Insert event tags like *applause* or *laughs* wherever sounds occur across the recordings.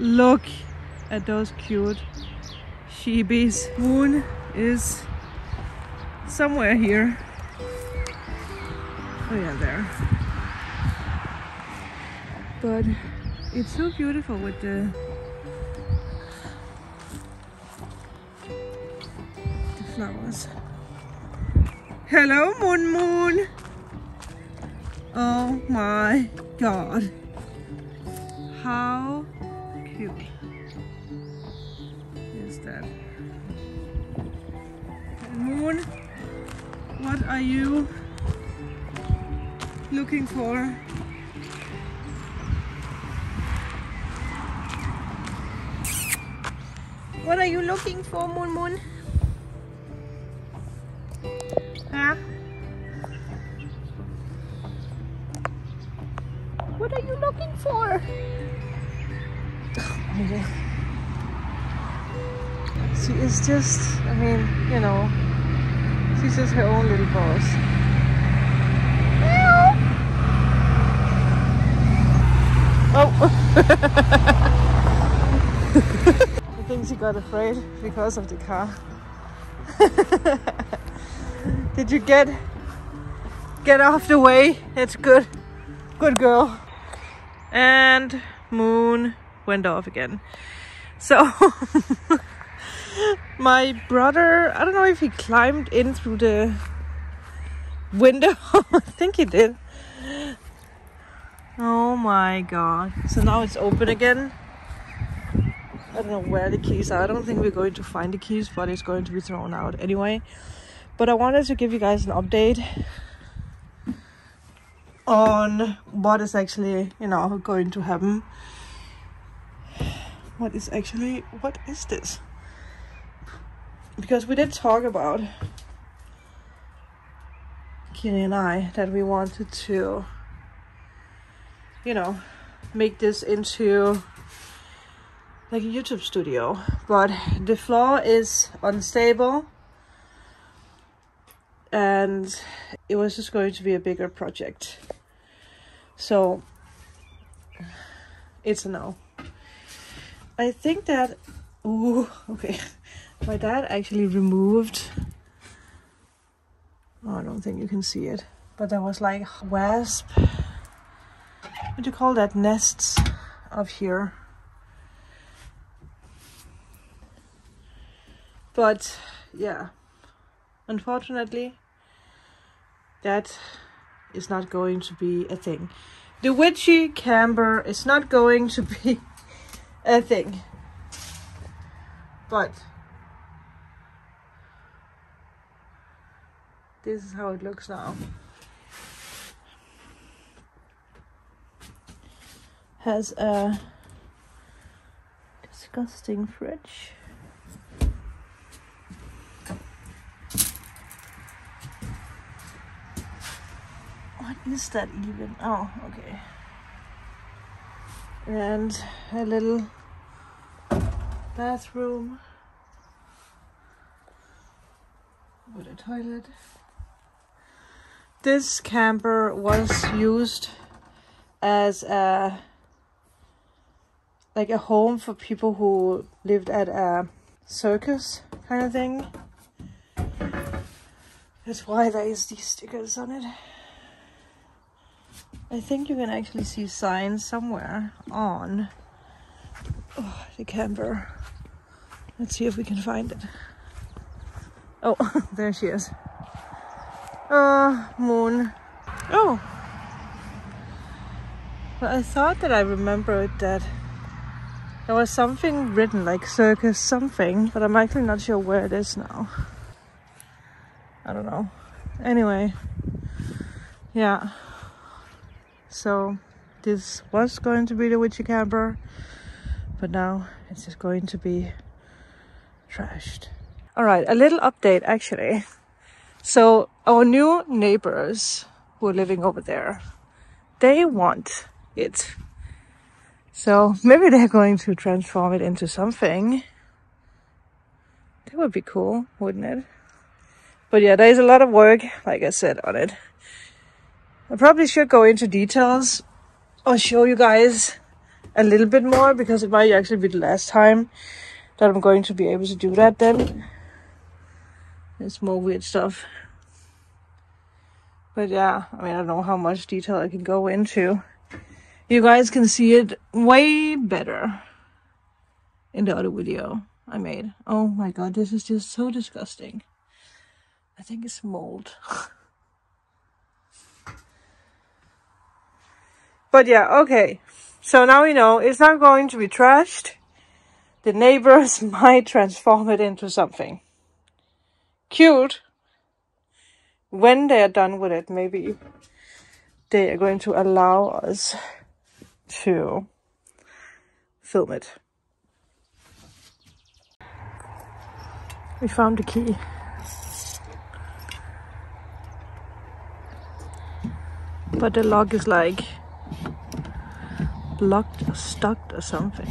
Look at those cute sheebies. Moon is somewhere here. Oh yeah, there. But it's so beautiful with the the flowers. Hello, Moon Moon. Oh my god. How is that? Moon, what are you looking for? What are you looking for, Moon Moon? Huh? What are you looking for? She is just, I mean, you know, she's just her own little boss. Oh! *laughs* I think she got afraid because of the car. *laughs* Did you get get off the way? It's good. Good girl. And moon went off again. So *laughs* my brother, I don't know if he climbed in through the window. *laughs* I think he did. Oh my god. So now it's open again. I don't know where the keys are. I don't think we're going to find the keys, but it's going to be thrown out anyway. But I wanted to give you guys an update on what is actually, you know, going to happen. What is actually, what is this? Because we did talk about, Kenny and I, that we wanted to you know, make this into like a YouTube studio. But the floor is unstable and it was just going to be a bigger project. So it's a no. I think that, ooh, okay. My dad actually removed, oh, I don't think you can see it, but there was like wasp what do you call that nests up here but yeah unfortunately that is not going to be a thing the witchy camber is not going to be a thing but this is how it looks now has a disgusting fridge. What is that even? Oh, okay. And a little bathroom with a toilet. This camper was used as a like a home for people who lived at a circus kind of thing. That's why there is these stickers on it. I think you can actually see signs somewhere on oh, the camper. Let's see if we can find it. Oh, *laughs* there she is. Oh, moon. Oh. Well, I thought that I remembered that there was something written like circus something, but I'm actually not sure where it is now. I don't know. Anyway, yeah. So this was going to be the witchy camper, but now it's just going to be trashed. All right, a little update actually. So our new neighbors who are living over there, they want it so maybe they're going to transform it into something. That would be cool, wouldn't it? But yeah, there's a lot of work, like I said, on it. I probably should go into details or show you guys a little bit more because it might actually be the last time that I'm going to be able to do that then. It's more weird stuff. But yeah, I mean, I don't know how much detail I can go into. You guys can see it way better in the other video I made. Oh my god, this is just so disgusting. I think it's mold. *laughs* but yeah, okay. So now we know it's not going to be trashed. The neighbors *laughs* might transform it into something cute. When they are done with it, maybe they are going to allow us to film it. We found the key. But the lock is like blocked or stuck or something.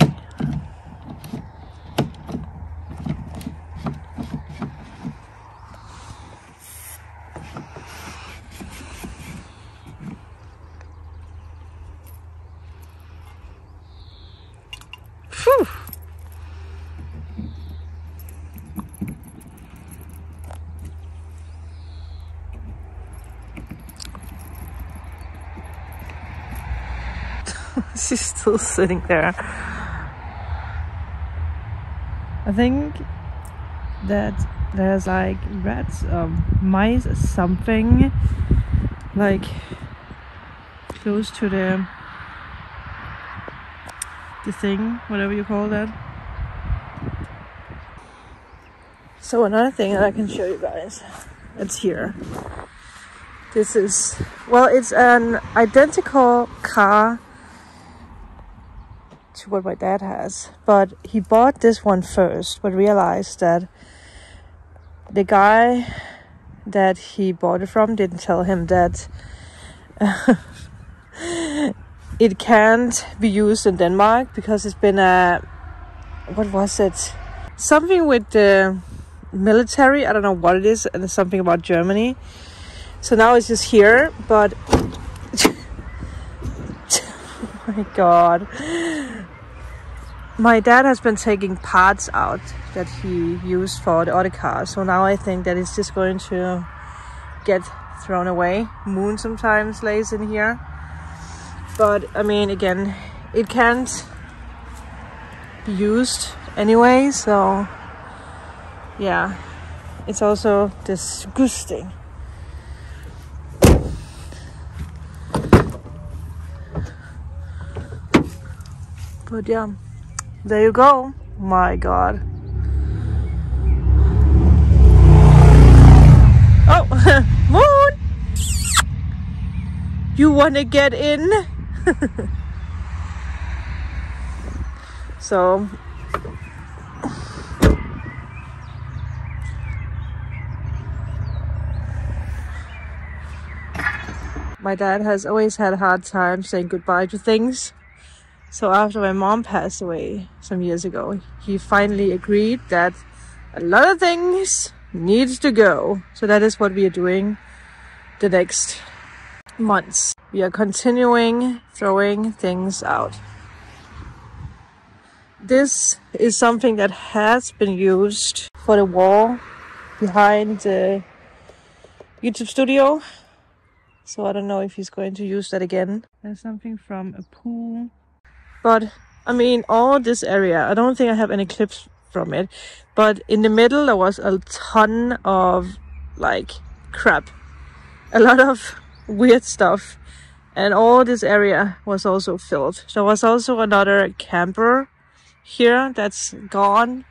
She's still sitting there. I think that there's like rats or um, mice or something like close to the the thing, whatever you call that. So another thing that I can show you guys, it's here. This is, well, it's an identical car what my dad has. But he bought this one first, but realized that the guy that he bought it from didn't tell him that *laughs* it can't be used in Denmark because it's been a what was it? Something with the military. I don't know what it is, and it's something about Germany. So now it's just here, but *laughs* oh my god my dad has been taking parts out that he used for the other cars so now i think that it's just going to get thrown away. Moon sometimes lays in here. But i mean again it can't be used anyway so yeah. It's also disgusting. But yeah there you go. My God. Oh, *laughs* Moon! You want to get in? *laughs* so, my dad has always had a hard time saying goodbye to things. So after my mom passed away some years ago, he finally agreed that a lot of things needs to go. So that is what we are doing the next months. We are continuing throwing things out. This is something that has been used for the wall behind the YouTube studio. So I don't know if he's going to use that again. There's something from a pool but I mean, all this area, I don't think I have any clips from it. But in the middle, there was a ton of like crap. A lot of *laughs* weird stuff. And all this area was also filled. There was also another camper here that's gone.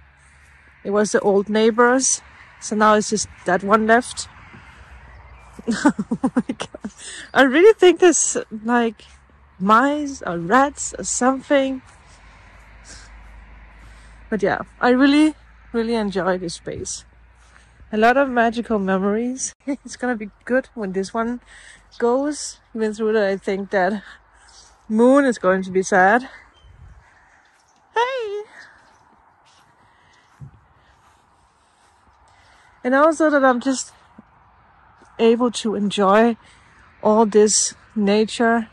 It was the old neighbors. So now it's just that one left. *laughs* oh my god. I really think this like mice or rats or something. But yeah, I really, really enjoy this space. A lot of magical memories. *laughs* it's gonna be good when this one goes. Even through that, I think that Moon is going to be sad. Hey! And also that I'm just able to enjoy all this nature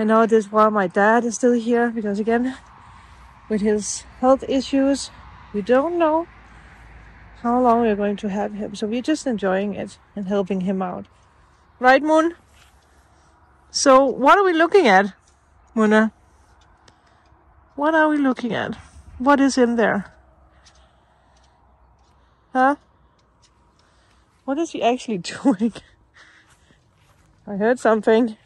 I know this while my dad is still here because again, with his health issues, we don't know how long we're going to have him. So we're just enjoying it and helping him out. Right, Moon? So what are we looking at, Muna? What are we looking at? What is in there? Huh? What is he actually *laughs* doing? I heard something.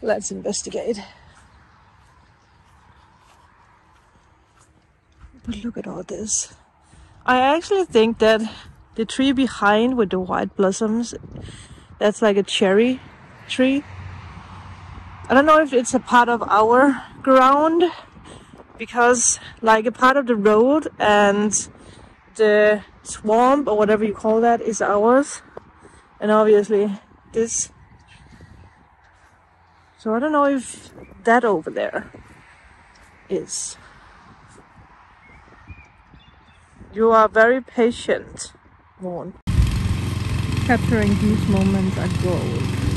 Let's investigate. But look at all this. I actually think that the tree behind with the white blossoms, that's like a cherry tree. I don't know if it's a part of our ground because like a part of the road and the swamp or whatever you call that is ours and obviously this so I don't know if that over there is. You are very patient Vaughn. Capturing these moments are gold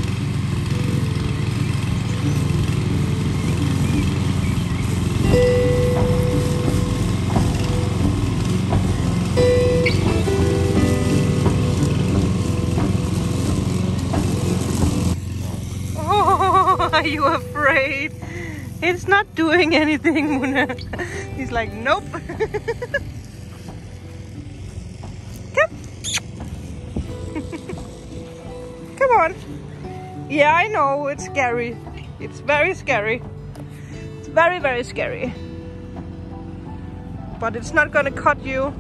you afraid? It's not doing anything, Muna. He's like, nope. Come. Come on. Yeah, I know, it's scary. It's very scary. It's very, very scary. But it's not gonna cut you.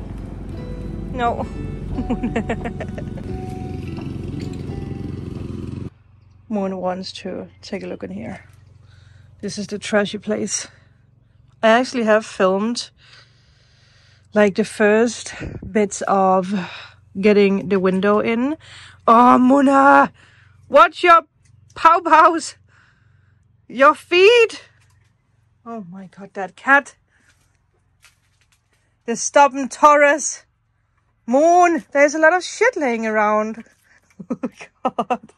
No. *laughs* Moon wants to take a look in here. This is the trashy place. I actually have filmed like the first bits of getting the window in. Oh, Muna! Watch your pow pows! Your feet! Oh my god, that cat. The stubborn Taurus. Moon, there's a lot of shit laying around. *laughs* Oh god.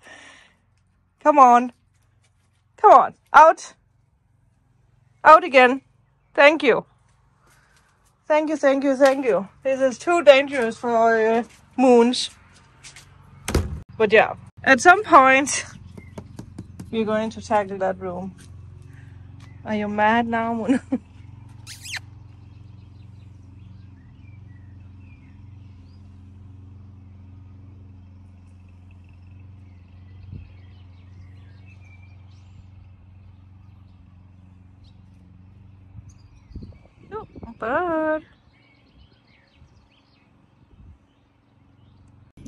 Come on. Come on. Out. Out again. Thank you. Thank you, thank you, thank you. This is too dangerous for uh, moons. But yeah, at some point, we're going to tackle that room. Are you mad now, Moon? *laughs*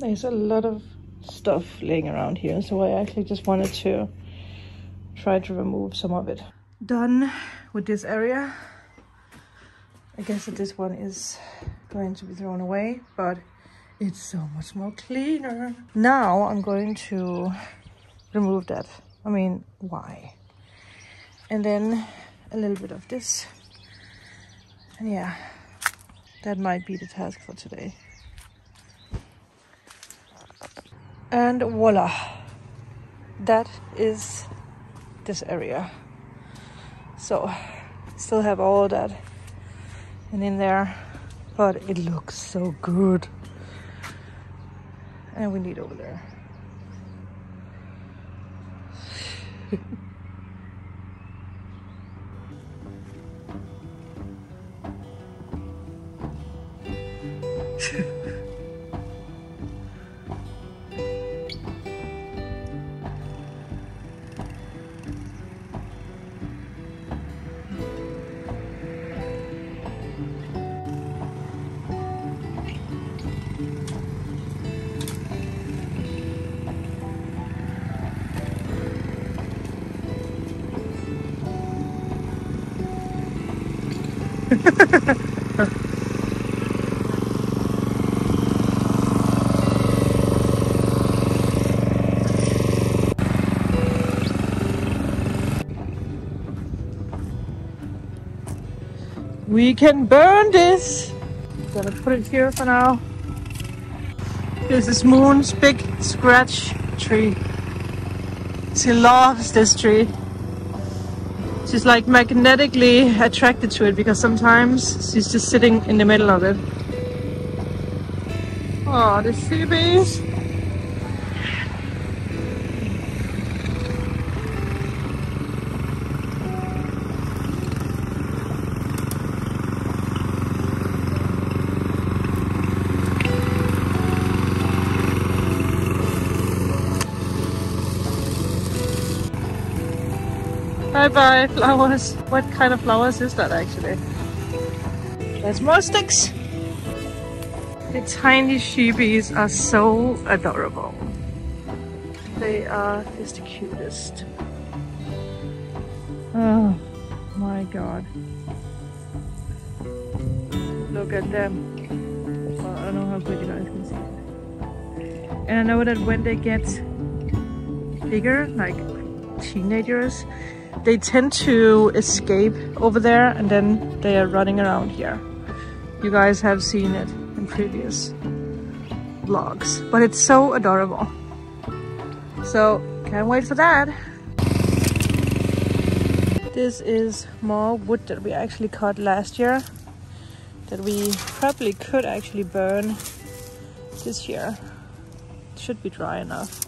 There's a lot of stuff laying around here, so I actually just wanted to try to remove some of it. Done with this area. I guess that this one is going to be thrown away, but it's so much more cleaner. Now I'm going to remove that. I mean, why? And then a little bit of this and yeah, that might be the task for today. And voila, that is this area. So, still have all that and in there, but it looks so good. And we need over there. We can burn this. Gonna put it here for now. This is Moon's big scratch tree. She loves this tree. She's like magnetically attracted to it because sometimes she's just sitting in the middle of it. Oh, the sea Bye bye flowers. What kind of flowers is that actually? There's more sticks. The tiny sheepies are so adorable. They are just the cutest. Oh my god. Look at them. Well, I don't know how good you guys can see. And I know that when they get bigger, like teenagers, they tend to escape over there and then they are running around here. You guys have seen it in previous vlogs, but it's so adorable. So can't wait for that. This is more wood that we actually cut last year that we probably could actually burn this year. It should be dry enough.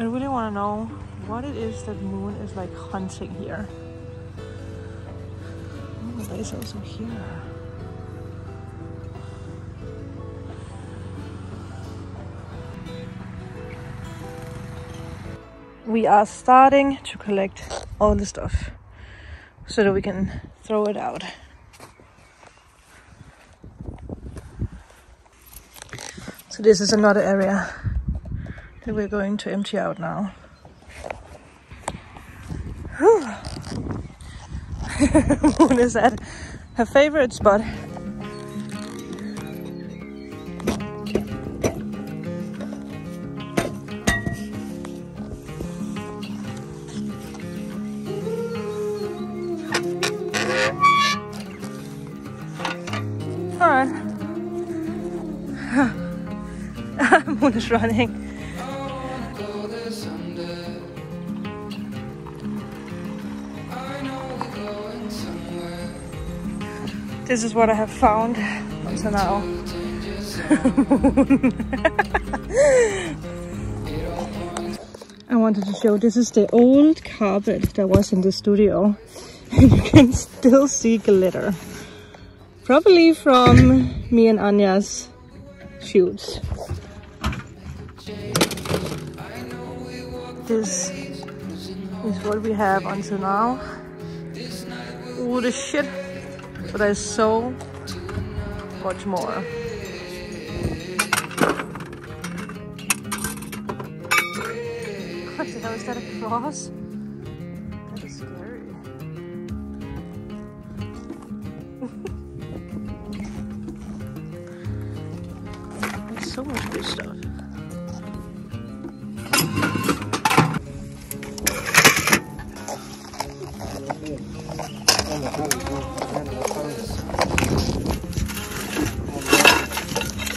I really want to know what it is that Moon is like hunting here. Oh, there's also here. We are starting to collect all the stuff so that we can throw it out. So this is another area that we're going to empty out now. Moon *laughs* is at her favorite spot. Alright. *laughs* Moon is running. This is what I have found until now. *laughs* I wanted to show this is the old carpet that was in the studio. And *laughs* you can still see glitter. Probably from me and Anya's shoots. This is what we have until now. Oh, the shit but there's so much more. What the hell is that a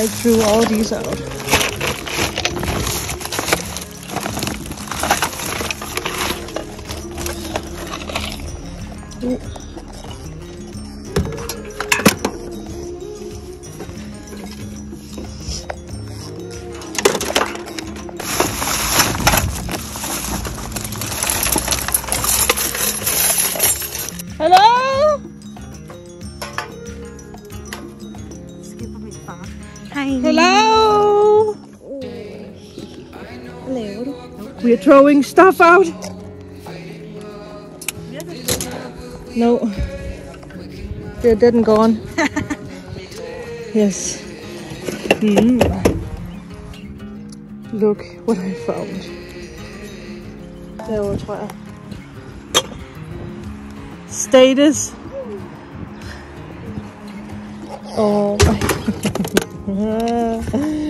I threw all these out. We are throwing stuff out. No. They're dead and gone. *laughs* yes. Mm. Look what I found. Derovre, tror jeg. Status. Oh *laughs*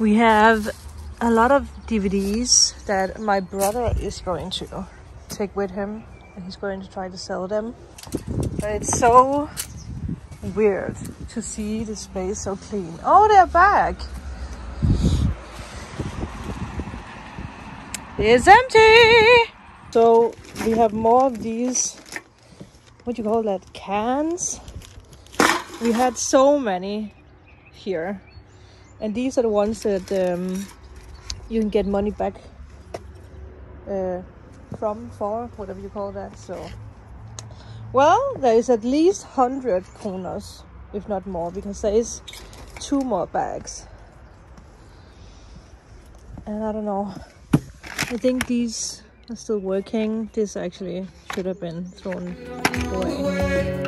We have a lot of DVDs that my brother is going to take with him and he's going to try to sell them. But it's so weird to see the space so clean. Oh, they're back. It's empty. So we have more of these, what do you call that, cans? We had so many here. And these are the ones that um, you can get money back uh, from, for, whatever you call that. So, well, there is at least 100 kronas, if not more, because there is two more bags. And I don't know. I think these are still working. This actually should have been thrown away.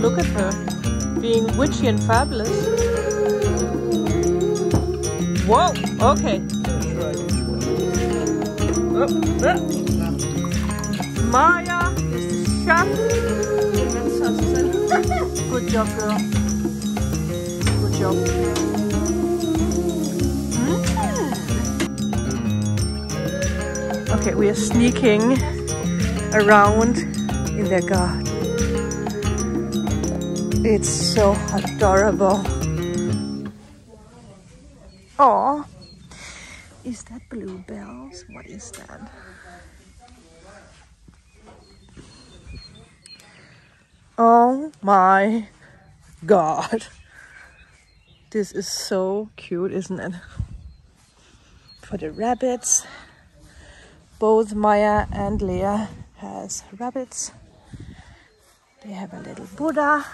Look at her, being witchy and fabulous. Whoa, okay. Oh, ah. Maya chef. Good job, girl. Good job. Okay, we are sneaking around in their garden. It's so adorable. Oh, is that bluebells? What is that? Oh my god. This is so cute, isn't it? For the rabbits. Both Maya and Leah has rabbits. They have a little Buddha.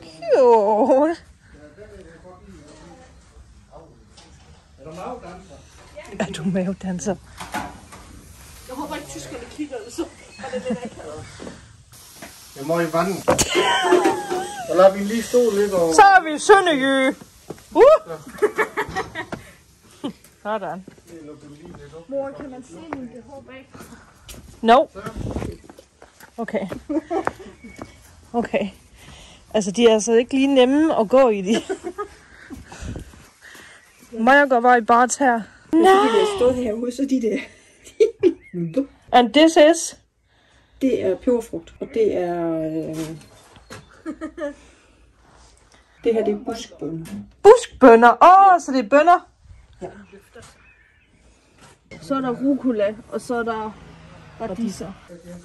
Cute. Er du mavedanser? Jeg håber ikke, tyskerne kigger eller så. Og det er lidt akavet. Jeg må i vandet. Så lader vi lige stå lidt og... Så er vi i Sønderjy. Uh! *laughs* Sådan. Mor, kan man se min behov bag? No. Okay. Okay. Altså, de er altså ikke lige nemme at gå i, de. Maja går bare i bare her. Nej. Jeg har stået herude, så de der. *laughs* And this is... Det er peberfrugt, og det er... Øh... Det her, det er buskbønner. Buskbønner. Åh, oh, så det er bønner. Så er der rucola, og så er der radiser.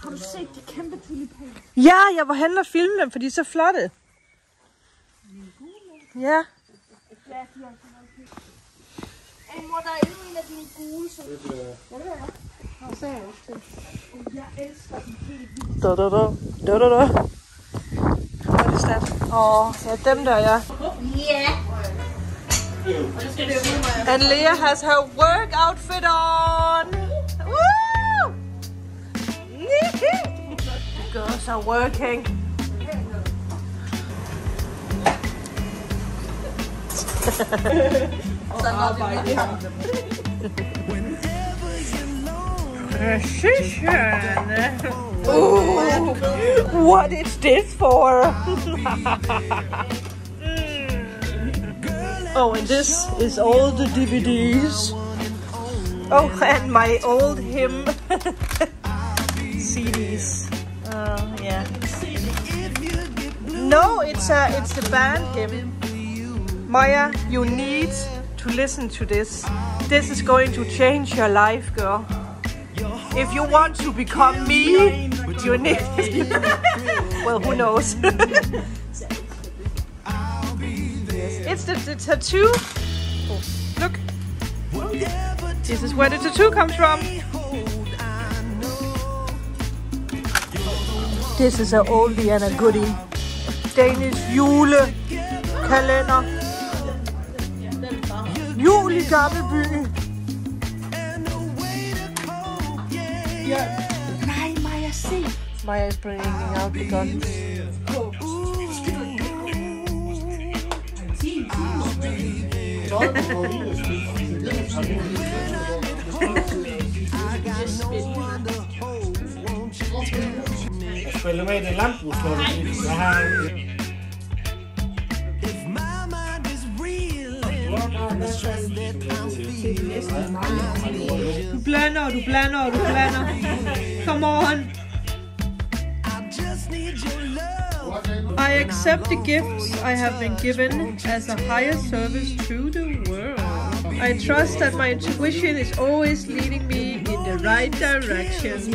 Har du set de kæmpe tulipaner? Ja, jeg var henne og filme dem, for de er så flotte. Ja. Ja, de er fine. Ej, mor, der er endnu en af de gule. Ja, det er jeg. Nå, så er jeg også til. Jeg elsker dem helt vildt. Da, da, da. Da, da, da. What is that? Åh, oh, ja, dem der, ja. Ja. And Leah has her work outfit on. Woo! girls are working. Ooh, what is this for? *laughs* Oh, and this is all the DVDs. Oh, and my old HIM *laughs* CDs. Oh, yeah. No, it's a it's the band HIM. You need to listen to this. This is going to change your life, girl. If you want to become me, you need. *laughs* well, who knows? *laughs* It's the, the tattoo. Oh, look. This is where the tattoo comes from. This is an oldie and a goodie. Danish julekalender. Jul i Gammelby. Nej, Maja, se. Maya is bringing out the guns. Jeg spiller med i den landbrugslov. Jeg har Du blander, og du blander, og du blander. Come on. I accept the gifts I have been given as a higher service to the world. I trust that my intuition is always leading me in the right direction.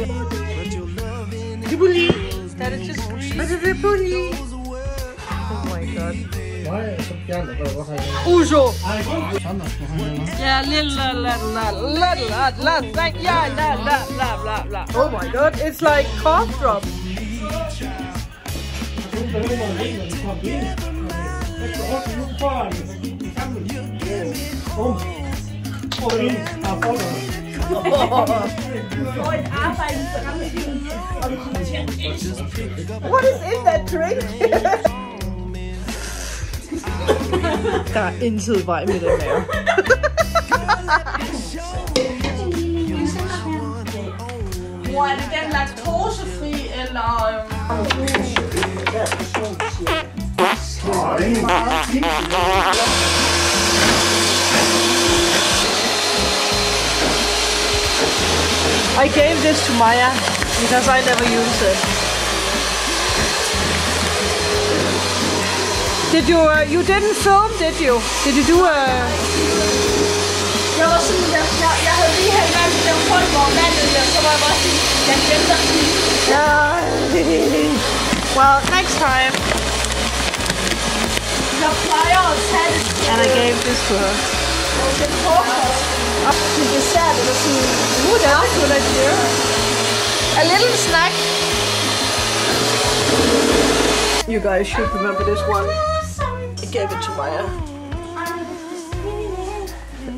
Tripoli. That is just. Oh my god. Nej, så fjerner jeg godt have. Uso. Sandra skulle have med. Yeah, little la la la la la la thank yeah la la la la la. Oh my god, it's like cough drop. Og et arbejde i fremtiden. Og du kommer til at elske What is in that drink? Der er intet vej med den er det den laktosefri, eller... I gave this to Maya because I never use it. Did you, uh, you didn't film, did you? Did you do a... jeg var sådan, jeg, jeg, jeg havde lige hældt vand til den hul, hvor vandet, og så var jeg bare sådan, jeg glemte at sige, Yeah. well, next time. jeg plejer at tage det And I gave this to her. til frokost. Til dessert, eller sådan, Ooh, that's a good idea. A little snack. You guys should remember this one. Gave it to Maya.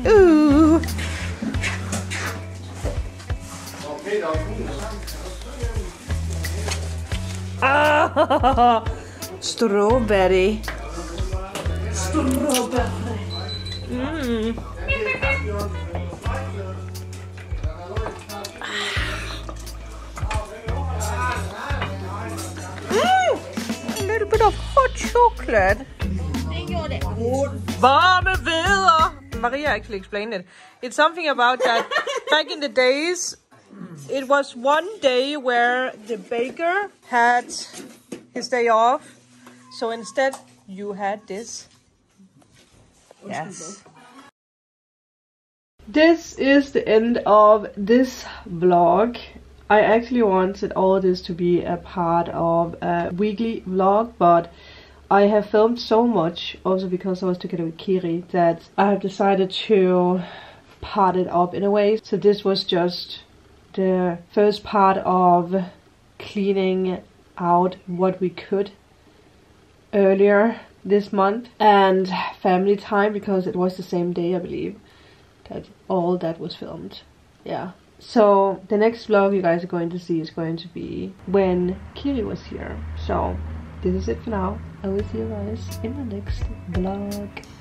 Ooh. Ah, *laughs* strawberry. A little bit of hot chocolate. Det. Varme hveder. Maria actually explained it. It's something about that *laughs* back in the days, it was one day where the baker had his day off. So instead, you had this. Yes. This is the end of this vlog. I actually wanted all this to be a part of a weekly vlog, but I have filmed so much, also because I was together with Kiri, that I have decided to part it up in a way. So this was just the first part of cleaning out what we could earlier this month and family time because it was the same day I believe that all that was filmed. Yeah. So the next vlog you guys are going to see is going to be when Kiri was here. So this is it for now. I will see you guys in the next vlog.